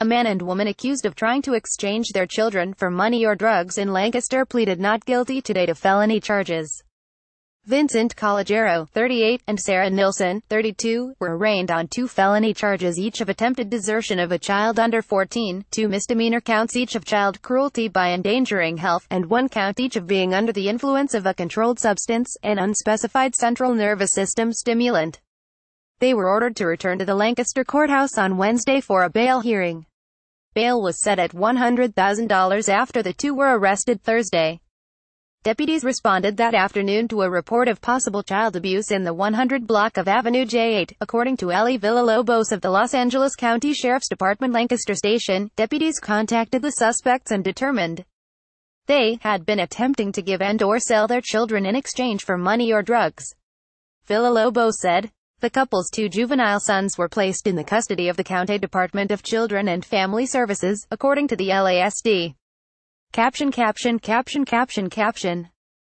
A man and woman accused of trying to exchange their children for money or drugs in Lancaster pleaded not guilty today to felony charges. Vincent Calogero, 38, and Sarah Nilson, 32, were arraigned on two felony charges each of attempted desertion of a child under 14, two misdemeanor counts each of child cruelty by endangering health, and one count each of being under the influence of a controlled substance, an unspecified central nervous system stimulant. They were ordered to return to the Lancaster courthouse on Wednesday for a bail hearing. Bail was set at $100,000 after the two were arrested Thursday. Deputies responded that afternoon to a report of possible child abuse in the 100 block of Avenue J8, according to Ellie Villalobos of the Los Angeles County Sheriff's Department Lancaster Station. Deputies contacted the suspects and determined they had been attempting to give and or sell their children in exchange for money or drugs. Villalobos said. The couple's two juvenile sons were placed in the custody of the County Department of Children and Family Services, according to the LASD. Caption caption caption caption caption